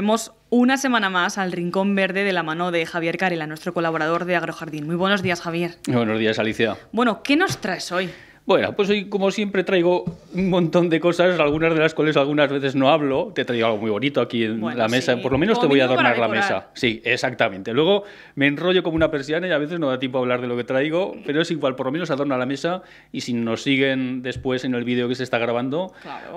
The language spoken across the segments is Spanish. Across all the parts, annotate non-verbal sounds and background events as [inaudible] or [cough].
volvemos una semana más al Rincón Verde de la mano de Javier Carela, nuestro colaborador de Agrojardín. Muy buenos días, Javier. Buenos días, Alicia. Bueno, ¿qué nos traes hoy? Bueno, pues hoy, como siempre, traigo un montón de cosas, algunas de las cuales algunas veces no hablo. Te he traído algo muy bonito aquí en la mesa. Por lo menos te voy a adornar la mesa. Sí, exactamente. Luego me enrollo como una persiana y a veces no da tiempo a hablar de lo que traigo, pero es igual, por lo menos adorna la mesa. Y si nos siguen después en el vídeo que se está grabando,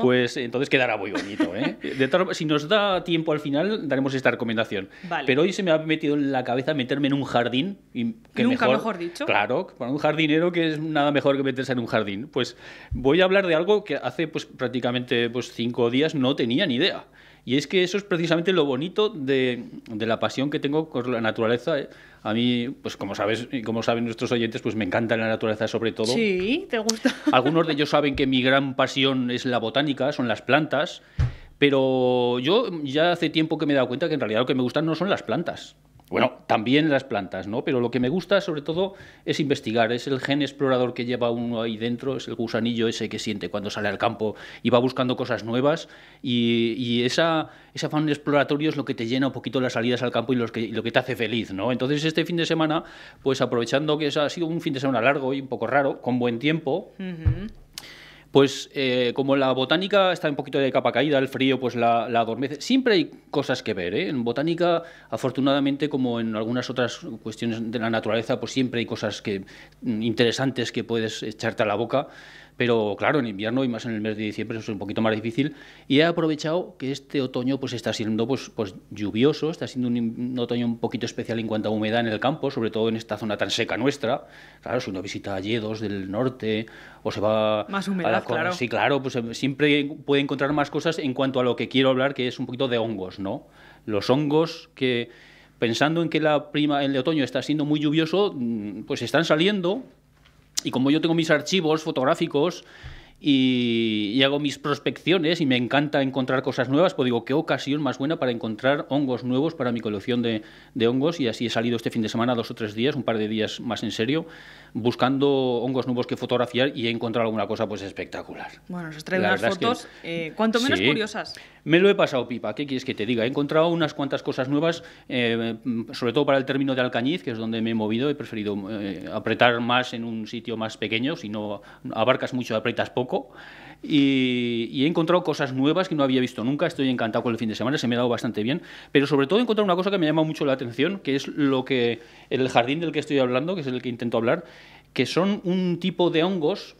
pues entonces quedará muy bonito. ¿eh? [laughs] De si nos da tiempo al final, daremos esta recomendación. Pero hoy se me ha metido en la cabeza meterme en un jardín. Y que Nunca mejor, dicho. Claro, para un jardinero que es nada mejor que meterse en un jardín. Pues voy a hablar de algo que hace pues, prácticamente pues, cinco días no tenía ni idea. Y es que eso es precisamente lo bonito de, de la pasión que tengo con la naturaleza. ¿eh? A mí, pues como sabes y como saben nuestros oyentes, pues me encanta la naturaleza sobre todo. Sí, te gusta. [laughs] Algunos de ellos saben que mi gran pasión es la botánica, son las plantas. Pero yo ya hace tiempo que me he dado cuenta que en realidad lo que me gustan no son las plantas. Bueno, también las plantas, ¿no? Pero lo que me gusta sobre todo es investigar, es el gen explorador que lleva uno ahí dentro, es el gusanillo ese que siente cuando sale al campo y va buscando cosas nuevas y, esa, ese afán exploratorio es lo que te llena un poquito las salidas al campo y, lo que te hace feliz, ¿no? Entonces este fin de semana, pues aprovechando que ha sido un fin de semana largo y un poco raro, con buen tiempo, pues eh, como la botánica está un poquito de capa caída, el frío pues la, adormece. Siempre hay cosas que ver. ¿eh? En botánica, afortunadamente, como en algunas otras cuestiones de la naturaleza, pues siempre hay cosas que, mm, interesantes que puedes echarte a la boca pero claro, en invierno y más en el mes de diciembre es un poquito más difícil. Y he aprovechado que este otoño pues está siendo pues, pues lluvioso, está siendo un, otoño un poquito especial en cuanto a humedad en el campo, sobre todo en esta zona tan seca nuestra. Claro, si uno visita Lledos del norte o se va más humedad, a la claro. Sí, claro, pues eh, siempre puede encontrar más cosas en cuanto a lo que quiero hablar, que es un poquito de hongos, ¿no? Los hongos que pensando en que la prima, el otoño está siendo muy lluvioso, mm, pues están saliendo y como yo tengo mis archivos fotográficos y, hago mis prospecciones y me encanta encontrar cosas nuevas, pues digo, qué ocasión más buena para encontrar hongos nuevos para mi colección de, de, hongos y así he salido este fin de semana, dos o tres días, un par de días más en serio, buscando hongos nuevos que fotografiar y he encontrado alguna cosa pues espectacular. Bueno, os traigo unas fotos, eh, cuanto menos curiosas. Me lo he pasado pipa, ¿qué quieres que te diga? He encontrado unas cuantas cosas nuevas, eh, sobre todo para el término de Alcañiz, que es donde me he movido, he preferido eh, apretar más en un sitio más pequeño, si no abarcas mucho, apretas poco y, he encontrado cosas nuevas que no había visto nunca. Estoy encantado con el fin de semana, se me ha dado bastante bien. Pero sobre todo he encontrado una cosa que me llama mucho la atención, que es lo que el jardín del que estoy hablando, que es el que intento hablar, que son un tipo de hongos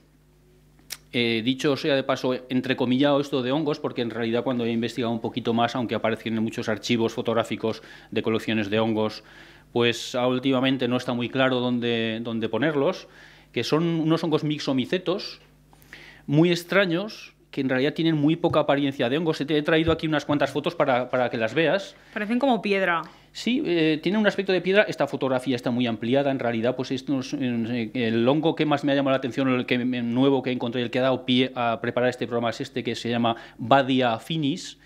eh, dicho sea de paso, entrecomillado esto de hongos, porque en realidad cuando he investigado un poquito más, aunque aparecen en muchos archivos fotográficos de colecciones de hongos, pues últimamente no está muy claro dónde, dónde ponerlos, que son unos hongos mixomicetos, muy extraños que en realidad tienen muy poca apariencia de hongos. Te he traído aquí unas cuantas fotos para, para que las veas. Parecen como piedra. Sí, eh, tiene un aspecto de piedra. Esta fotografía está muy ampliada. En realidad, pues eh, el hongo que más me ha llamado la atención, el que, nuevo que encontré, el que ha dado pie a preparar este programa es este que se llama Badia finis,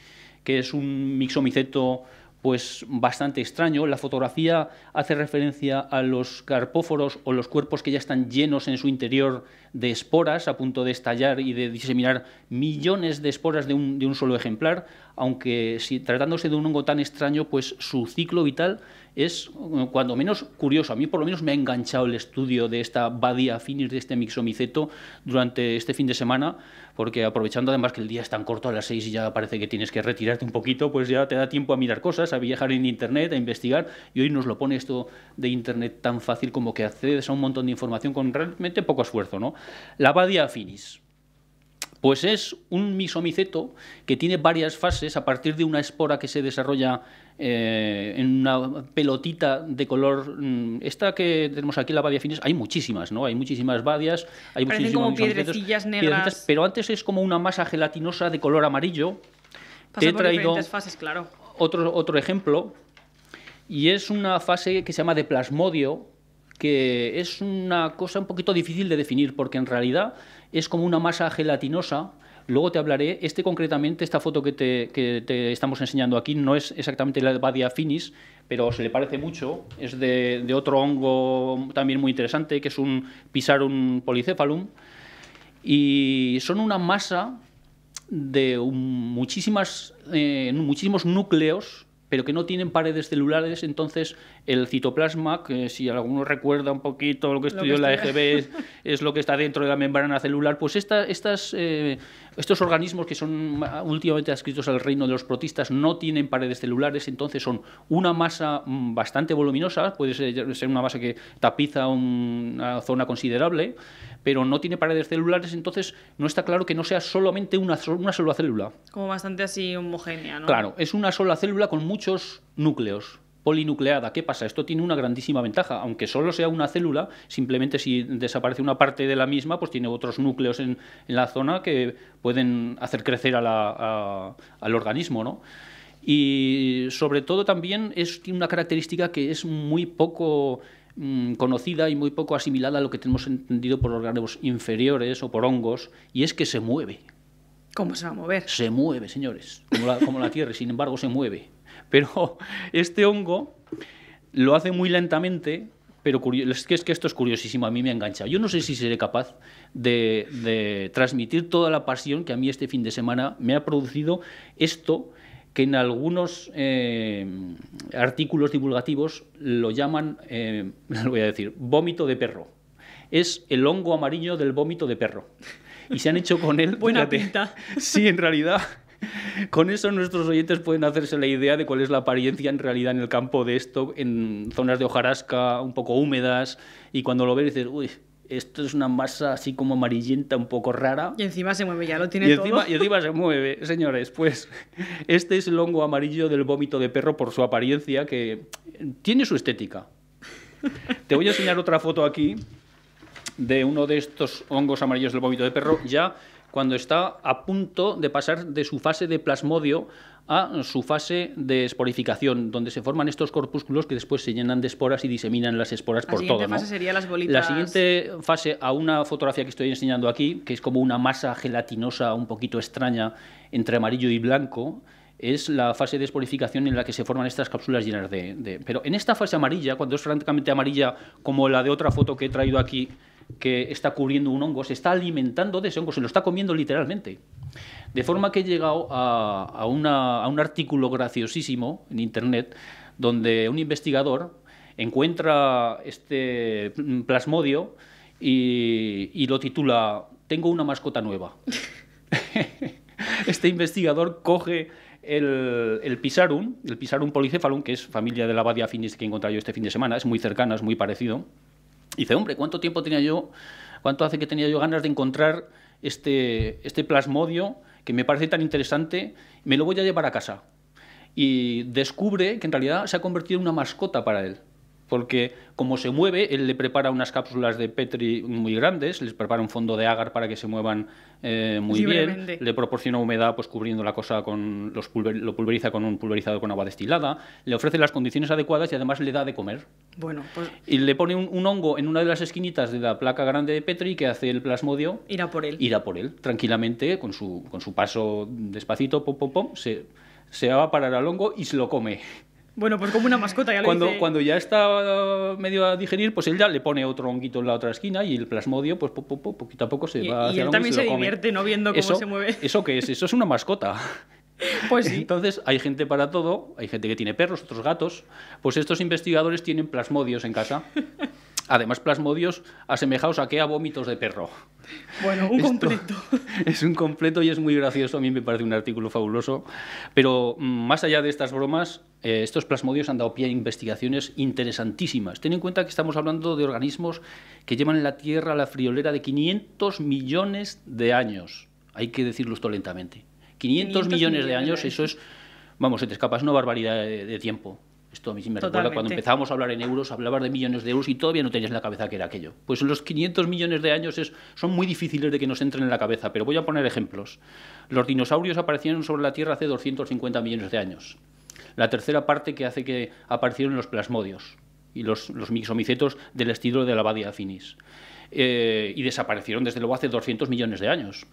que es un mixomiceto pues bastante extraño. La fotografía hace referencia a los carpóforos o los cuerpos que ya están llenos en su interior de esporas a punto de estallar y de diseminar millones de esporas de un, de un solo ejemplar, aunque si tratándose de un hongo tan extraño, pues su ciclo vital es eh, cuando menos curioso. A mí por lo menos me ha enganchado el estudio de esta Badia finis, de este mixomiceto, durante este fin de semana, porque aprovechando además que el día es tan corto a las seis y ya parece que tienes que retirarte un poquito, pues ya te da tiempo a mirar cosas, a viajar en Internet, a investigar, y hoy nos lo pone esto de Internet tan fácil como que accedes a un montón de información con realmente poco esfuerzo. ¿no? La Badia finis. Pues es un misomiceto que tiene varias fases a partir de una espora que se desarrolla eh, en una pelotita de color. Mm, esta que tenemos aquí, la badia finis, hay muchísimas, ¿no? Hay muchísimas badias, hay Parecen como piedrecillas negras. pero antes es como una masa gelatinosa de color amarillo. Pasa he traído fases, claro. otro, otro ejemplo, y es una fase que se llama de plasmodio, que es una cosa un poquito difícil de definir, porque en realidad es como una masa gelatinosa. Luego te hablaré, este concretamente, esta foto que te, estamos enseñando aquí no es exactamente la de Badia finis, pero se le parece mucho. Es de, otro hongo también muy interesante, que es un Pisarum polycephalum. Y son una masa de muchísimas, eh, muchísimos núcleos pero que no tienen paredes celulares, entonces el citoplasma, que si alguno recuerda un poquito lo que estudió la EGB, es, lo que está dentro de la membrana celular, pues esta, estas, eh, estos organismos que son últimamente adscritos al reino de los protistas no tienen paredes celulares, entonces son una masa mm, bastante voluminosa, puede ser una masa que tapiza una zona considerable, pero no tiene paredes celulares, entonces no está claro que no sea solamente una, una sola célula. Como bastante así homogénea, ¿no? Claro, es una sola célula con muchos núcleos polinucleada. ¿Qué pasa? Esto tiene una grandísima ventaja. Aunque solo sea una célula, simplemente si desaparece una parte de la misma, pues tiene otros núcleos en, la zona que pueden hacer crecer al organismo, ¿no? Y sobre todo también es, tiene una característica que es muy poco Mm, conocida y muy poco asimilada a lo que tenemos entendido por órganos inferiores o por hongos, y es que se mueve. ¿Cómo se va a mover? Se mueve, señores, como la, como la Tierra, sin embargo se mueve. Pero este hongo lo hace muy lentamente, pero es que, es que esto es curiosísimo, a mí me engancha. Yo no sé si seré capaz de, de transmitir toda la pasión que a mí este fin de semana me ha producido esto que en algunos eh, artículos divulgativos lo llaman, eh, [laughs] lo voy a decir, vómito de perro. Es el hongo amarillo del vómito de perro. Y se han hecho con él... Buena pinta. Sí, en realidad... [laughs] Con eso nuestros oyentes pueden hacerse la idea de cuál es la apariencia en realidad en el campo de esto, en zonas de hojarasca un poco húmedas, y cuando lo ves dices, uy, esto es una masa así como amarillenta, un poco rara. Y encima se mueve, ya lo tiene y todo. Encima, y encima se mueve, señores. Pues [laughs] este es el hongo amarillo del vómito de perro por su apariencia, que tiene su estética. Te voy a enseñar otra foto aquí de uno de estos hongos amarillos del vómito de perro, ya cuando está a punto de pasar de su fase de plasmodio a su fase de esporificación, donde se forman estos corpúsculos que después se llenan de esporas y diseminan las esporas por todo. La siguiente fase sería las bolitas. La siguiente fase, a una fotografía que estoy enseñando aquí, que es como una masa gelatinosa un poquito extraña entre amarillo y blanco, es la fase de esporificación en la que se forman estas cápsulas llenas de, de... Pero en esta fase amarilla, cuando es francamente amarilla, como la de otra foto que he traído aquí, que está cubriendo un hongo, se está alimentando de ese hongo, se lo está comiendo literalmente. De forma que he llegado a, un artículo graciosísimo en Internet donde un investigador encuentra este plasmodio y, lo titula Tengo una mascota nueva. [laughs] este investigador coge el, el, Pisarum, el Pisarum polycephalum, que es familia de la Badia finis que he encontrado este fin de semana, es muy cercana, es muy parecido. Dice, hombre, ¿cuánto tiempo tenía yo, cuánto hace que tenía yo ganas de encontrar este, este plasmodio que me parece tan interesante, me lo voy a llevar a casa. Y descubre que en realidad se ha convertido en una mascota para él porque como se mueve, él le prepara unas cápsulas de Petri muy grandes, les prepara un fondo de agar para que se muevan eh, muy bien, le proporciona humedad pues cubriendo la cosa con los lo pulveriza con un pulverizador con agua destilada, le ofrece las condiciones adecuadas y además le da de comer. Bueno, pues... Y le pone un, hongo en una de las esquinitas de la placa grande de Petri que hace el plasmodio. Irá por él. Irá por él, tranquilamente, con su, con su paso despacito, pom, pom, pom, se, se va a parar al hongo y se lo come. Bueno, pues como una mascota, ya lo cuando, Cuando ya está medio a digerir, pues él ya le pone otro honguito en la otra esquina y el plasmodio, pues poquito a poco se va hacia Y él también se, divierte, ¿no? Viendo cómo se mueve. ¿Eso qué es? Eso es una mascota. [laughs] Pues sí. Entonces, hay gente para todo, hay gente que tiene perros, otros gatos. Pues estos investigadores tienen plasmodios en casa. [laughs] Además, plasmodios asemejados a qué? A vómitos de perro. Bueno, un completo. [laughs] Es un completo y es muy gracioso. A mí me parece un artículo fabuloso. Pero mm, más allá de estas bromas, eh, estos plasmodios han dado pie a investigaciones interesantísimas. Ten en cuenta que estamos hablando de organismos que llevan en la Tierra la friolera de 500 millones de años. Hay que decirlo esto lentamente. 500, millones, de años, eso es, vamos, se te escapa, es una barbaridad de tiempo. Esto a mí sí me recuerda cuando empezábamos a hablar en euros, hablabas de millones de euros y todavía no tenías en la cabeza que era aquello. Pues los 500 millones de años es, son muy difíciles de que nos entren en la cabeza, pero voy a poner ejemplos. Los dinosaurios aparecieron sobre la Tierra hace 250 millones de años. La tercera parte que hace que aparecieron los plasmodios y los, los mixomicetos del estilo de la Badia finis. Eh, y desaparecieron desde luego hace 200 millones de años.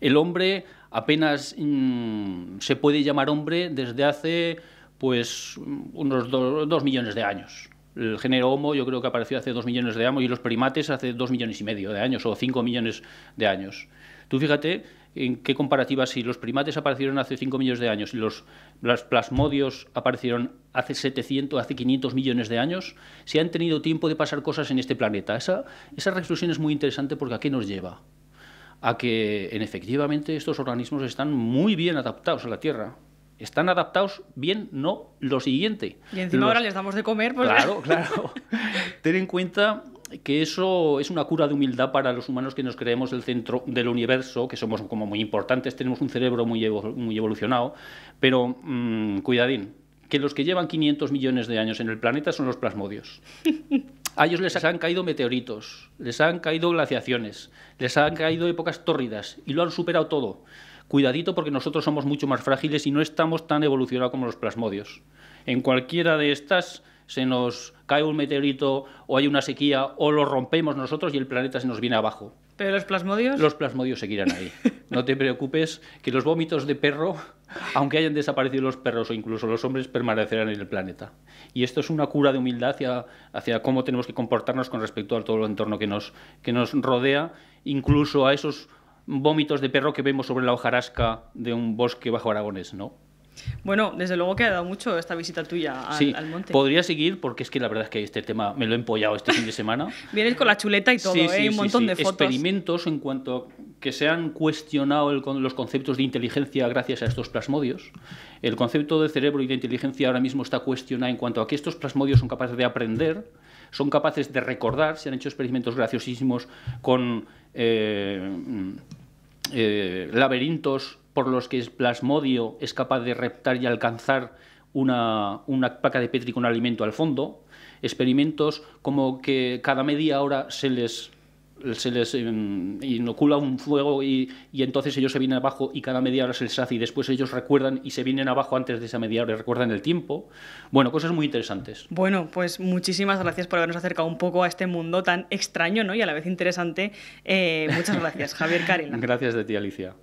El hombre apenas mm, se puede llamar hombre desde hace pues unos dos millones de años. El género Homo yo creo que apareció hace dos millones de años y los primates hace dos millones y medio de años o cinco millones de años. Tú fíjate en qué comparativa si los primates aparecieron hace 5 millones de años y los, plasmodios aparecieron hace 700, hace 500 millones de años, si han tenido tiempo de pasar cosas en este planeta. Esa, esa reflexión es muy interesante porque ¿a qué nos lleva? A que en efectivamente estos organismos están muy bien adaptados a la Tierra están adaptados bien, no lo siguiente. Y encima ahora les damos de comer. Pues claro, [laughs] claro. Ten en cuenta que eso es una cura de humildad para los humanos que nos creemos el centro del universo, que somos como muy importantes, tenemos un cerebro muy, muy evolucionado, pero mm, cuidadín, que los que llevan 500 millones de años en el planeta son los plasmodios. [laughs] A ellos les han caído meteoritos, les han caído glaciaciones, les han caído épocas tórridas y lo han superado todo. Cuidadito porque nosotros somos mucho más frágiles y no estamos tan evolucionados como los plasmodios. En cualquiera de estas se nos cae un meteorito o hay una sequía o lo rompemos nosotros y el planeta se nos viene abajo. ¿Pero los plasmodios? Los plasmodios seguirán ahí. [laughs] No te preocupes que los vómitos de perro, aunque hayan desaparecido los perros o incluso los hombres, permanecerán en el planeta. Y esto es una cura de humildad hacia, hacia cómo tenemos que comportarnos con respecto a todo el entorno que nos, que nos rodea, incluso a esos vómitos de perro que vemos sobre la hojarasca de un bosque bajo Aragones, ¿no? Bueno, desde luego que ha dado mucho esta visita tuya al, sí, monte. Podría seguir porque es que la verdad es que este tema me lo he empollado este fin de semana. [laughs] Vienes con la chuleta y todo, ¿eh? un montón de fotos. Experimentos en cuanto a que se han cuestionado los conceptos de inteligencia gracias a estos plasmodios. El concepto de cerebro y de inteligencia ahora mismo está cuestionado en cuanto a que estos plasmodios son capaces de aprender, son capaces de recordar. Se han hecho experimentos graciosísimos con eh, eh, laberintos por los que el plasmodio es capaz de reptar y alcanzar una, una placa de Petri con alimento al fondo, experimentos como que cada media hora se les se les em, inocula un fuego y, entonces ellos se vienen abajo y cada media hora se les hace y después ellos recuerdan y se vienen abajo antes de esa media hora y recuerdan el tiempo. Bueno, cosas muy interesantes. Bueno, pues muchísimas gracias por habernos acercado un poco a este mundo tan extraño ¿no? y a la vez interesante. Eh, muchas gracias, Javier Karina. [laughs] gracias de ti, Alicia.